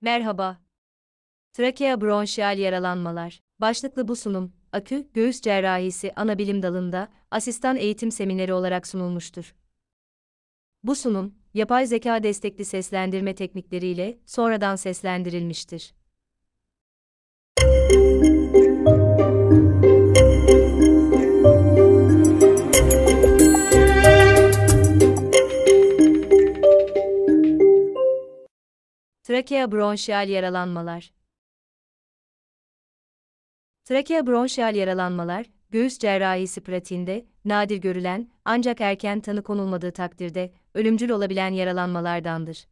Merhaba. Trakea bronşiyal yaralanmalar. Başlıklı bu sunum, akü, göğüs cerrahisi ana bilim dalında asistan eğitim semineri olarak sunulmuştur. Bu sunum, yapay zeka destekli seslendirme teknikleriyle sonradan seslendirilmiştir. Trakea bronşiyal yaralanmalar. Trakea bronşiyal yaralanmalar, göğüs cerrahisi pratiğinde nadir görülen ancak erken tanı konulmadığı takdirde ölümcül olabilen yaralanmalardandır.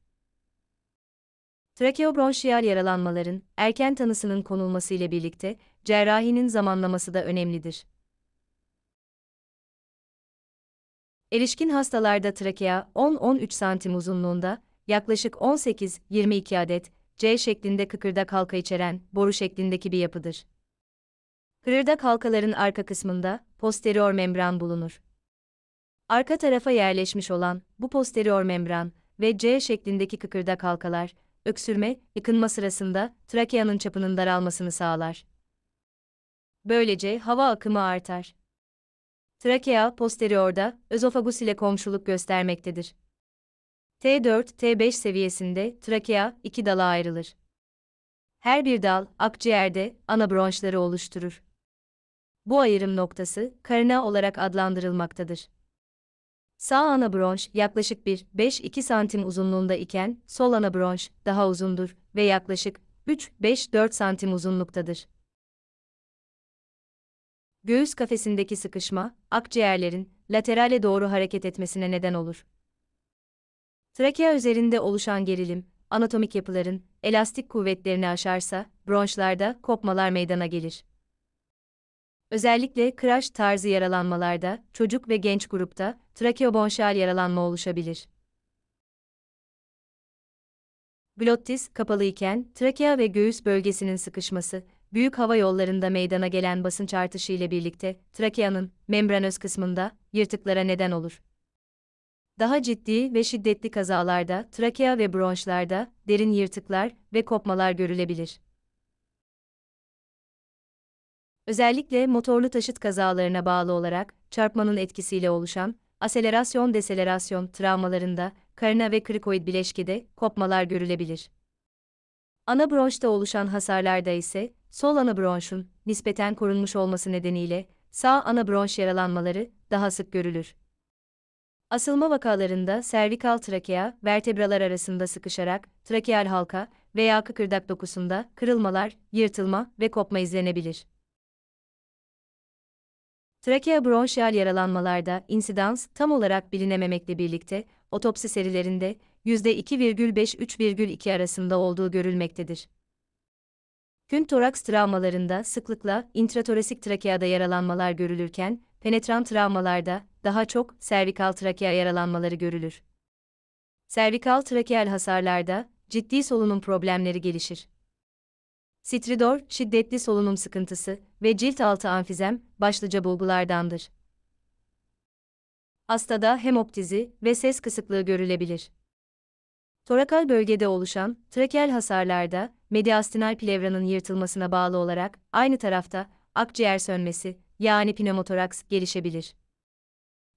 Trakeobronşiyal yaralanmaların erken tanısının konulması ile birlikte cerrahinin zamanlaması da önemlidir. Erişkin hastalarda trakea 10-13 santim uzunluğunda, yaklaşık 18-22 adet C şeklinde kıkırdak halka içeren boru şeklindeki bir yapıdır. Kıkırdak halkaların arka kısmında posterior membran bulunur. Arka tarafa yerleşmiş olan bu posterior membran ve C şeklindeki kıkırdak halkalar, öksürme, yıkınma sırasında trakeanın çapının daralmasını sağlar. Böylece hava akımı artar. Trakea posteriorda özofagus ile komşuluk göstermektedir. T4-T5 seviyesinde trakea iki dala ayrılır. Her bir dal akciğerde ana bronşları oluşturur. Bu ayrım noktası karina olarak adlandırılmaktadır. Sağ ana bronş yaklaşık 1-5-2 santim uzunluğunda iken sol ana bronş daha uzundur ve yaklaşık 3-5-4 santim uzunluktadır. Göğüs kafesindeki sıkışma, akciğerlerin laterale doğru hareket etmesine neden olur. Trakea üzerinde oluşan gerilim, anatomik yapıların elastik kuvvetlerini aşarsa, bronşlarda kopmalar meydana gelir. Özellikle crash tarzı yaralanmalarda, çocuk ve genç grupta trakeobronşal yaralanma oluşabilir. Glottis kapalı iken trakea ve göğüs bölgesinin sıkışması, büyük hava yollarında meydana gelen basınç artışı ile birlikte trakeanın membranöz kısmında yırtıklara neden olur. Daha ciddi ve şiddetli kazalarda trakea ve bronşlarda derin yırtıklar ve kopmalar görülebilir. Özellikle motorlu taşıt kazalarına bağlı olarak çarpmanın etkisiyle oluşan aselerasyon deselerasyon travmalarında karina ve krikoid bileşkede kopmalar görülebilir. Ana bronşta oluşan hasarlarda ise sol ana bronşun nispeten korunmuş olması nedeniyle sağ ana bronş yaralanmaları daha sık görülür. Asılma vakalarında servikal trakea, vertebralar arasında sıkışarak trakeal halka veya kıkırdak dokusunda kırılmalar, yırtılma ve kopma izlenebilir. Trakea bronşiyal yaralanmalarda insidans tam olarak bilinememekle birlikte otopsi serilerinde %2,5-3,2 arasında olduğu görülmektedir. Kün toraks travmalarında sıklıkla intratorasik trakeada yaralanmalar görülürken, penetran travmalarda daha çok servikal trakea yaralanmaları görülür. Servikal trakeal hasarlarda ciddi solunum problemleri gelişir. Stridor, şiddetli solunum sıkıntısı ve cilt altı amfizem başlıca bulgulardandır. Hastada hemoptizi ve ses kısıklığı görülebilir. Torakal bölgede oluşan trakeal hasarlarda mediastinal plevranın yırtılmasına bağlı olarak aynı tarafta akciğer sönmesi yani pneumotoraks gelişebilir.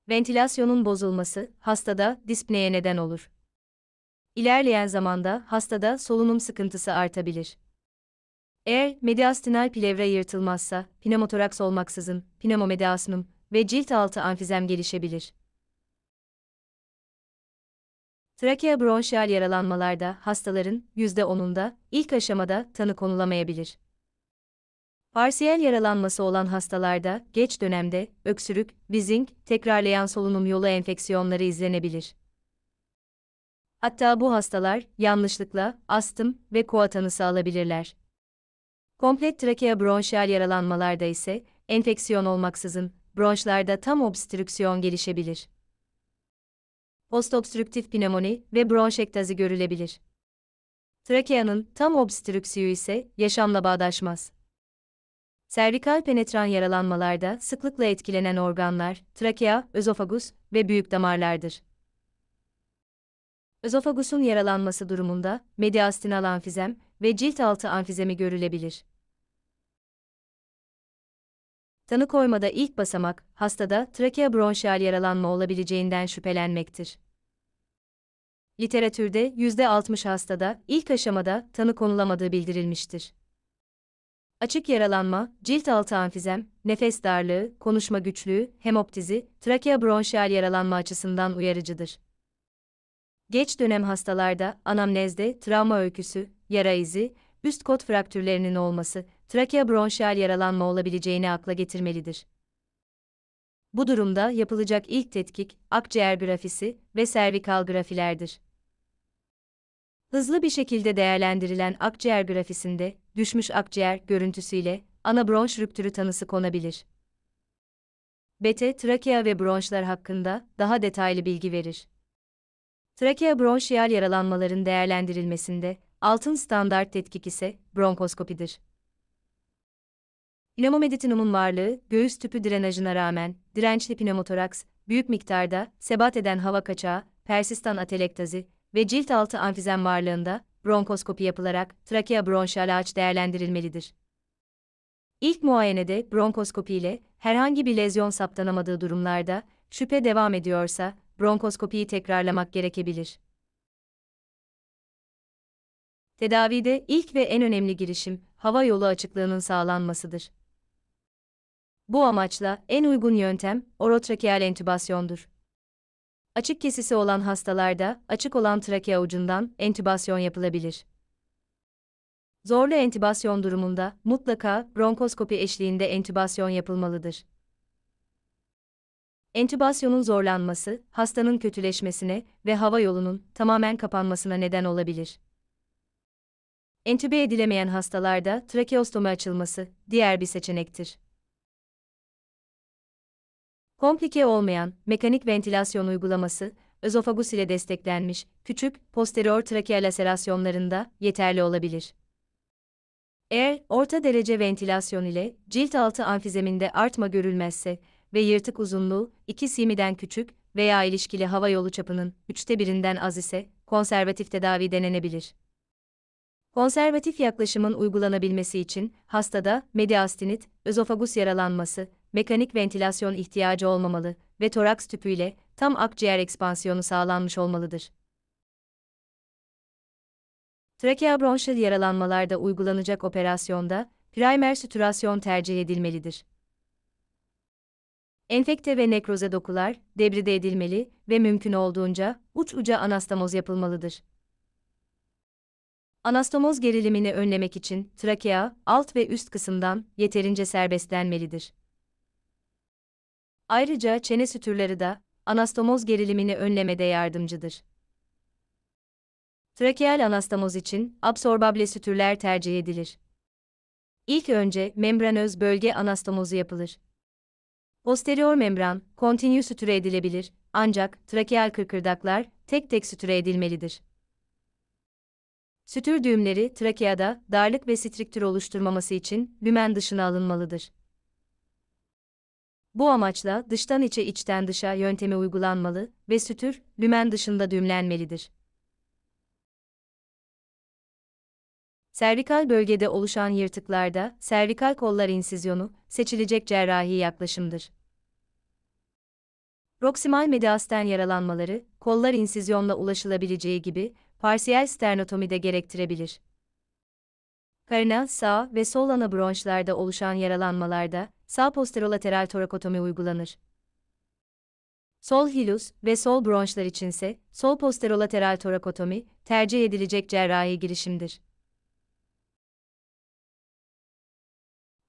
Ventilasyonun bozulması hastada dispneye neden olur. İlerleyen zamanda hastada solunum sıkıntısı artabilir. Eğer mediastinal plevra yırtılmazsa, pneumotoraks olmaksızın pneumomediastinum ve cilt altı amfizem gelişebilir. Trakea bronşiyal yaralanmalarda hastaların %10'unda ilk aşamada tanı konulamayabilir. Parsiyel yaralanması olan hastalarda geç dönemde öksürük, wheezing, tekrarlayan solunum yolu enfeksiyonları izlenebilir. Hatta bu hastalar yanlışlıkla astım ve koa tanısı alabilirler. Komplet trakea bronşiyal yaralanmalarda ise enfeksiyon olmaksızın bronşlarda tam obstrüksiyon gelişebilir. Postobstrüktif pnömoni ve bronşektazi görülebilir. Trakeanın tam obstrüksiyonu ise yaşamla bağdaşmaz. Servikal penetran yaralanmalarda sıklıkla etkilenen organlar, trakea, özofagus ve büyük damarlardır. Özofagusun yaralanması durumunda mediastinal amfizem ve cilt altı amfizemi görülebilir. Tanı koymada ilk basamak, hastada trakea bronşial yaralanma olabileceğinden şüphelenmektir. Literatürde %60 hastada ilk aşamada tanı konulamadığı bildirilmiştir. Açık yaralanma, cilt altı amfizem, nefes darlığı, konuşma güçlüğü, hemoptizi, trakea bronşial yaralanma açısından uyarıcıdır. Geç dönem hastalarda anamnezde travma öyküsü, yara izi, üst kot fraktürlerinin olması, trakea bronşial yaralanma olabileceğini akla getirmelidir. Bu durumda yapılacak ilk tetkik, akciğer grafisi ve servikal grafilerdir. Hızlı bir şekilde değerlendirilen akciğer grafisinde, düşmüş akciğer görüntüsüyle ana bronş rüptürü tanısı konabilir. BT, trakea ve bronşlar hakkında daha detaylı bilgi verir. Trakea bronşiyal yaralanmaların değerlendirilmesinde altın standart tetkik ise bronkoskopidir. Pneumomeditinum'un varlığı, göğüs tüpü drenajına rağmen, dirençli pneumotoraks, büyük miktarda, sebat eden hava kaçağı, persistan atelektazi ve cilt altı amfizem varlığında, bronkoskopi yapılarak trakea bronşal ağaç değerlendirilmelidir. İlk muayenede bronkoskopi ile herhangi bir lezyon saptanamadığı durumlarda, şüphe devam ediyorsa, bronkoskopiyi tekrarlamak gerekebilir. Tedavide ilk ve en önemli girişim, hava yolu açıklığının sağlanmasıdır. Bu amaçla en uygun yöntem orotrakeal entübasyondur. Açık kesisi olan hastalarda açık olan trakea ucundan entübasyon yapılabilir. Zorlu entübasyon durumunda mutlaka bronkoskopi eşliğinde entübasyon yapılmalıdır. Entübasyonun zorlanması, hastanın kötüleşmesine ve hava yolunun tamamen kapanmasına neden olabilir. Entübe edilemeyen hastalarda trakeostomi açılması diğer bir seçenektir. Komplike olmayan mekanik ventilasyon uygulaması, özofagus ile desteklenmiş küçük posterior trakea laserasyonlarında yeterli olabilir. Eğer orta derece ventilasyon ile cilt altı amfizeminde artma görülmezse ve yırtık uzunluğu 2 simiden küçük veya ilişkili hava yolu çapının üçte birinden az ise konservatif tedavi denenebilir. Konservatif yaklaşımın uygulanabilmesi için hastada mediastinit, özofagus yaralanması, mekanik ventilasyon ihtiyacı olmamalı ve toraks tüpüyle tam akciğer ekspansiyonu sağlanmış olmalıdır. Trakeabronşal yaralanmalarda uygulanacak operasyonda primer sütürasyon tercih edilmelidir. Enfekte ve nekroze dokular debride edilmeli ve mümkün olduğunca uç uca anastomoz yapılmalıdır. Anastomoz gerilimini önlemek için trakea, alt ve üst kısımdan yeterince serbestlenmelidir. Ayrıca çene sütürleri da anastomoz gerilimini önlemede yardımcıdır. Trakeal anastomoz için absorbable sütürler tercih edilir. İlk önce membranöz bölge anastomozu yapılır. Posterior membran, kontinü sütüre edilebilir, ancak trakeal kırkırdaklar tek tek sütüre edilmelidir. Sütür düğümleri trakeada darlık ve striktür oluşturmaması için lümen dışına alınmalıdır. Bu amaçla dıştan içe içten dışa yöntemi uygulanmalı ve sütür, lümen dışında düğümlenmelidir. Servikal bölgede oluşan yırtıklarda servikal kollar insizyonu seçilecek cerrahi yaklaşımdır. Proksimal mediasten yaralanmaları, kollar insizyonla ulaşılabileceği gibi parsiyel sternotomi de gerektirebilir. Karina, sağ ve sol ana bronşlarda oluşan yaralanmalarda sağ posterolateral torakotomi uygulanır. Sol hilus ve sol bronşlar içinse sol posterolateral torakotomi tercih edilecek cerrahi girişimdir.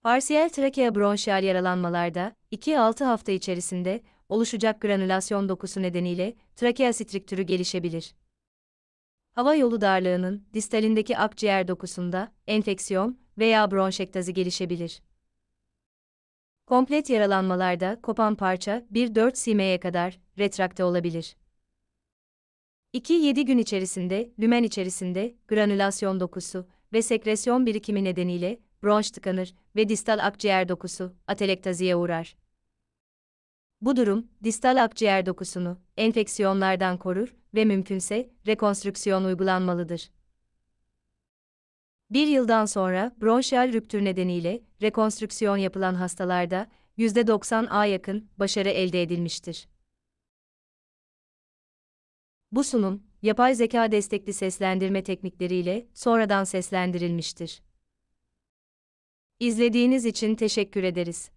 Parsiyel trakea bronşiyal yaralanmalarda 2-6 hafta içerisinde oluşacak granülasyon dokusu nedeniyle trakea striktürü gelişebilir. Hava yolu darlığının distalindeki akciğer dokusunda enfeksiyon veya bronşektazi gelişebilir. Komplet yaralanmalarda kopan parça 1-4 simeye kadar retrakte olabilir. 2-7 gün içerisinde lümen içerisinde granülasyon dokusu ve sekresyon birikimi nedeniyle bronş tıkanır ve distal akciğer dokusu atelektaziye uğrar. Bu durum, distal akciğer dokusunu enfeksiyonlardan korur ve mümkünse rekonstrüksiyon uygulanmalıdır. Bir yıldan sonra bronşiyal rüptür nedeniyle rekonstrüksiyon yapılan hastalarda %90'a yakın başarı elde edilmiştir. Bu sunum, yapay zeka destekli seslendirme teknikleriyle sonradan seslendirilmiştir. İzlediğiniz için teşekkür ederiz.